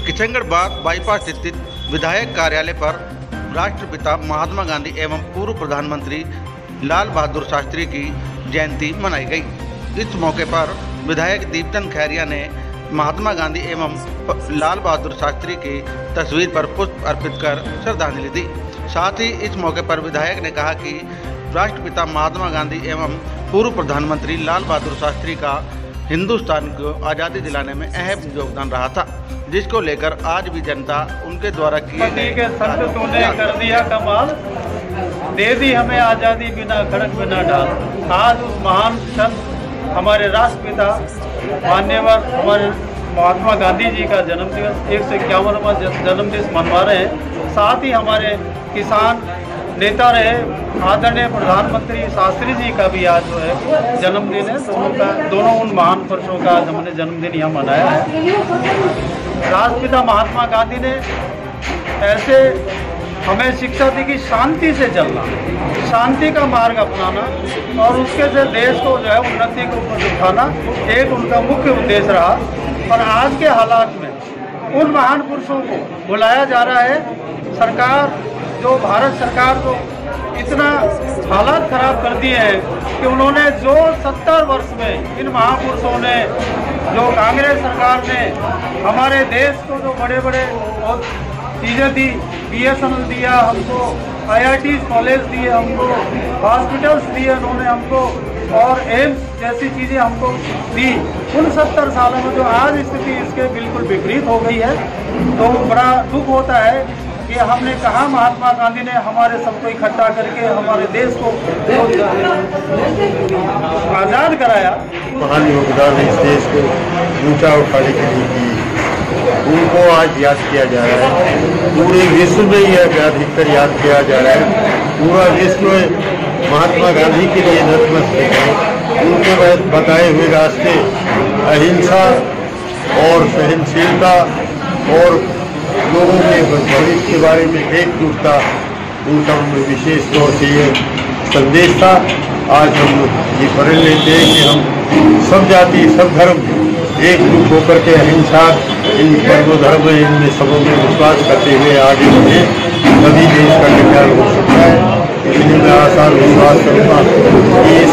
Kishangarh bypass स्थित विधायक कार्यालय पर राष्ट्रपिता महात्मा गांधी एवं पूर्व प्रधानमंत्री लाल बहादुर शास्त्री की जयंती मनाई गई। इस मौके पर विधायक दीपचंद खैरिया ने महात्मा गांधी एवं लाल बहादुर शास्त्री की तस्वीर पर पुष्प अर्पित कर श्रद्धांजलि दी। साथ ही इस मौके पर विधायक ने कहा कि राष्ट्रपिता महात्मा गांधी एवं पूर्व प्रधानमंत्री लाल बहादुर शास्त्री का हिंदुस्तान को आज़ादी दिलाने में अहम योगदान रहा था जिसको लेकर आज भी जनता उनके द्वारा किए के संग तूने कर दिया कमाल। दे दी हमें आज़ादी बिना खड़क बिना डाल आज उस महान संत हमारे राष्ट्रपिता मान्यवर हमारे महात्मा गांधी जी का जन्म दिवस एक सौ इक्यावनवा जन्मदिवस मनवा रहे हैं। साथ ही हमारे किसान नेता रहे, आदरणीय प्रधानमंत्री शास्त्री जी का भी आज जो है जन्मदिन है। दोनों का, दोनों उन महान पुरुषों का आज हमने जन्मदिन यहाँ मनाया है। राष्ट्रपिता महात्मा गांधी ने ऐसे हमें शिक्षा दी कि शांति से चलना, शांति का मार्ग अपनाना और उसके से देश को जो है उन्नति को ऊपर उठाना एक उनका मुख्य उद्देश्य रहा। और आज के हालात में उन महान पुरुषों को बुलाया जा रहा है। सरकार जो भारत सरकार को इतना हालात खराब कर दिए हैं कि उन्होंने जो सत्तर वर्ष में इन महापुरुषों ने, जो कांग्रेस सरकार ने हमारे देश को जो बड़े बड़े चीज़ें दी बी दिया, हमको आई आई टी कॉलेज दिए, हमको हॉस्पिटल्स दिए, उन्होंने हमको और एम्स जैसी चीज़ें हमको दी। उन सत्तर सालों में जो आज स्थिति इसके बिल्कुल विपरीत हो गई है तो बड़ा दुख होता है कि हमने कहा महात्मा गांधी ने हमारे सबको इकट्ठा करके हमारे देश को आज़ाद कराया। महान योगदान इस देश को, ऊँचा उठाने के लिए की। उनको आज याद किया जा रहा है। पूरे विश्व में यह अधिकतर याद किया जा रहा है। पूरा विश्व महात्मा गांधी के लिए नतमस्तक है। उनके बताए हुए रास्ते, अहिंसा और सहनशीलता और लोगों के भविष्य के बारे में एकजुटता उनका विशेष तौर से ये संदेश था। आज हम ये पढ़ लेते हैं कि हम सब जाति, सब धर्म एकजुट होकर के अहिंसा, इन धर्मों, धर्म सबों में विश्वास करते हुए आगे बढ़े। तभी देश का कल्याण हो सकता है। इसलिए मैं आसान विश्वास करूँगा कि इस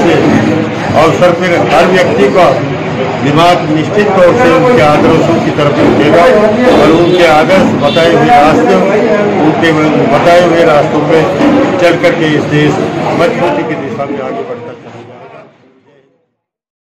अवसर पर हर व्यक्ति का दिमाग निश्चित तौर से उनके आदर्शों की तरफ़ उठेगा और उनके आदर्श बताए हुए रास्ते, उनके बताए हुए रास्तों में चल करके इस देश मजबूती की दिशा में आगे बढ़ बढ़ेगा